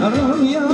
Rüya